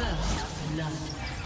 First blood.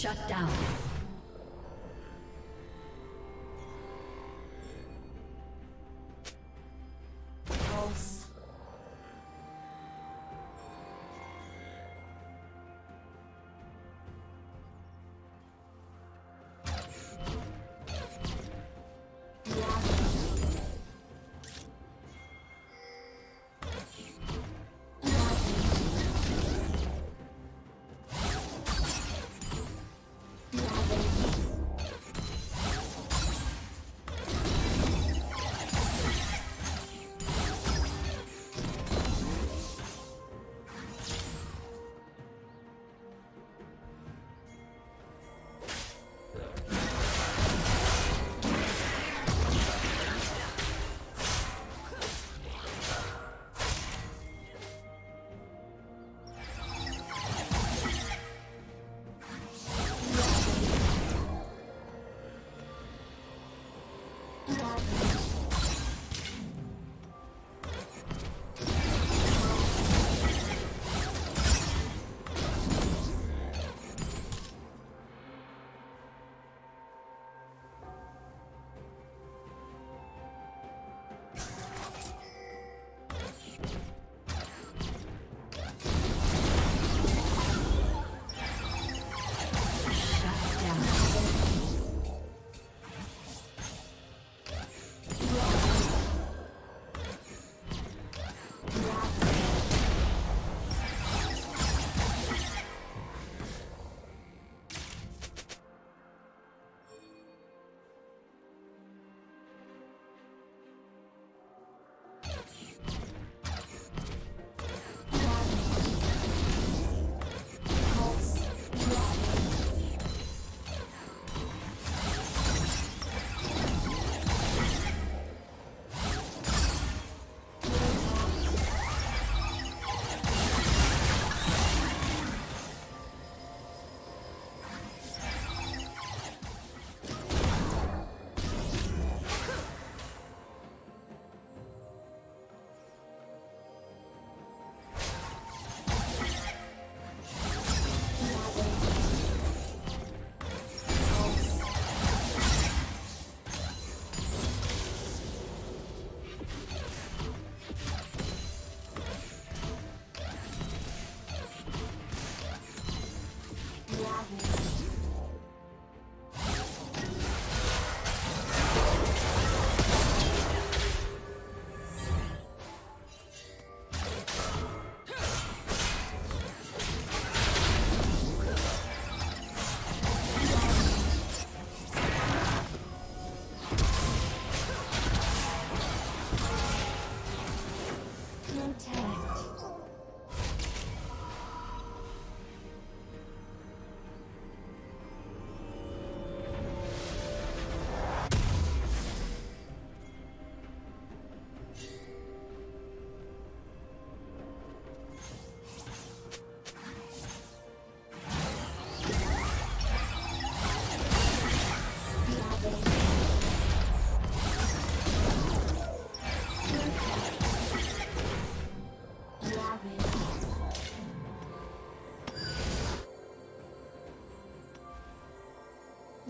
Shut down.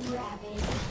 Rabbit.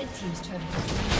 Red Team's turret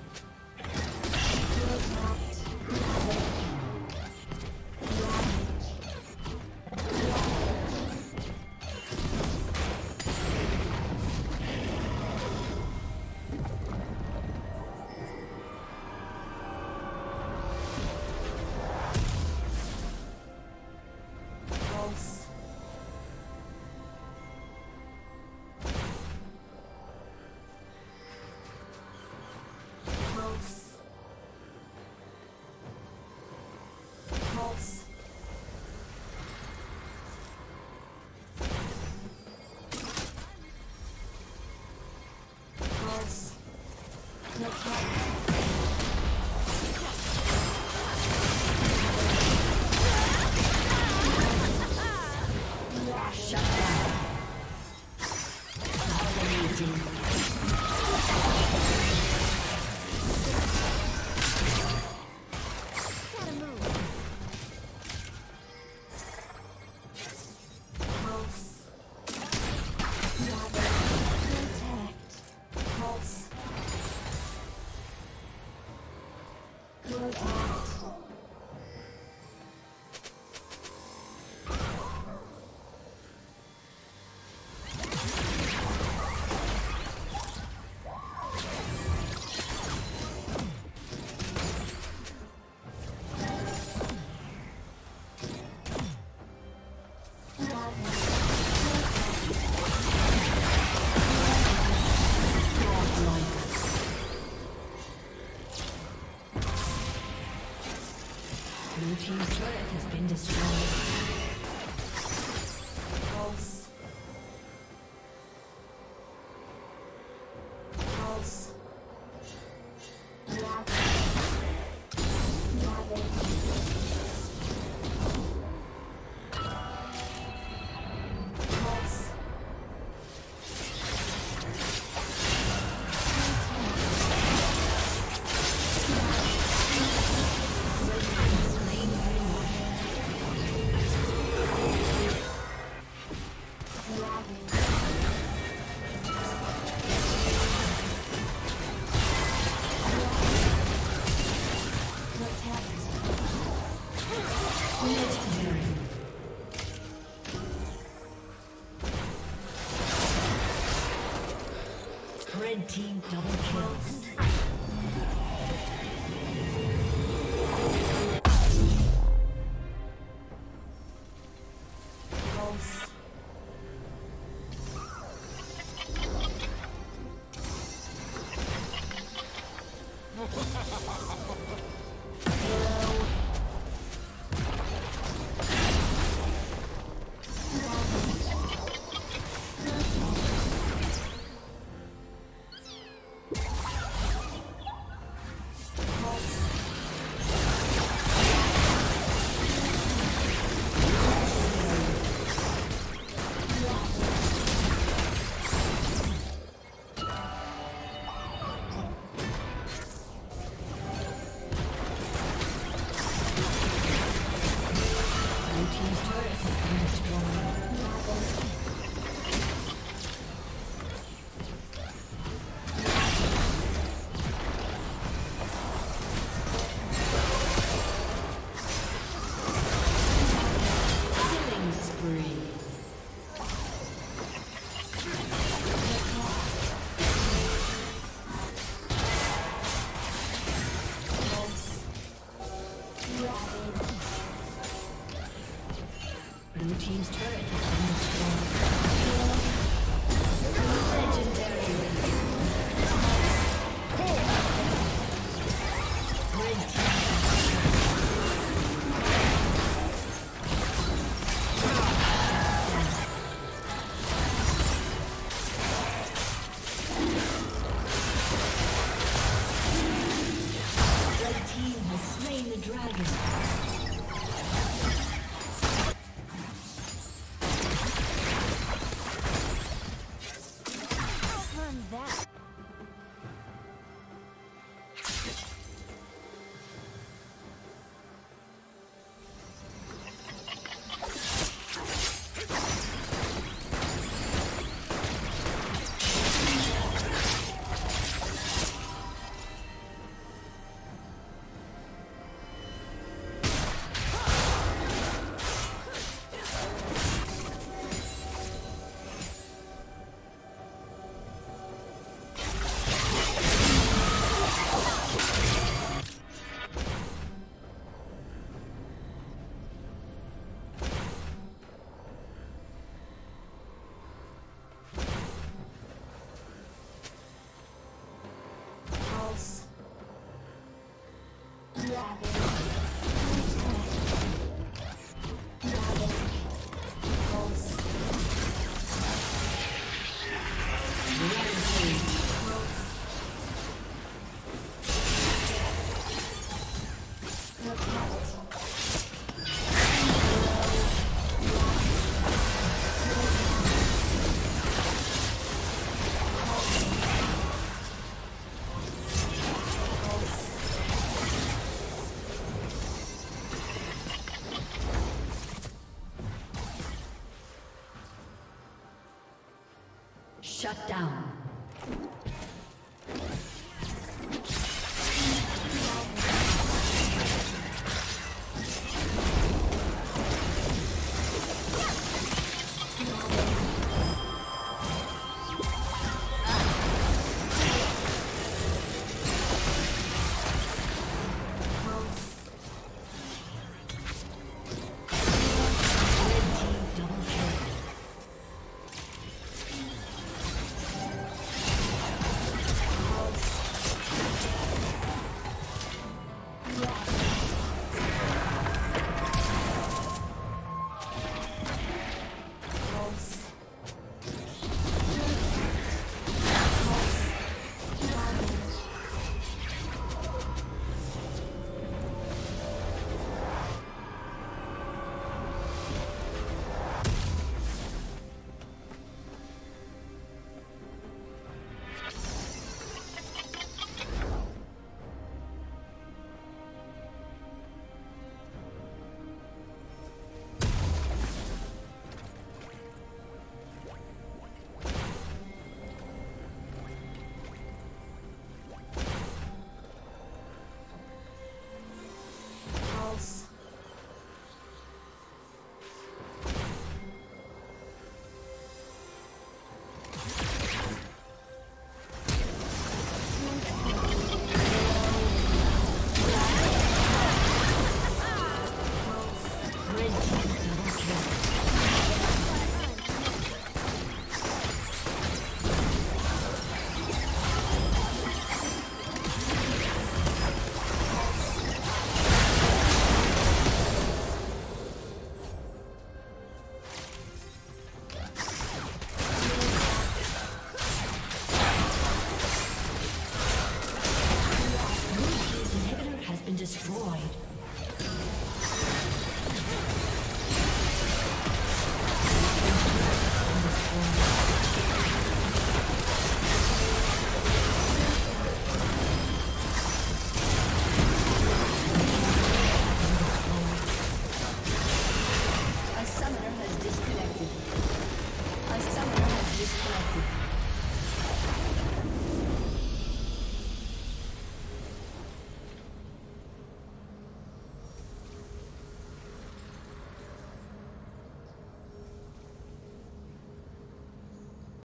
Double kills. Yeah. Shut down.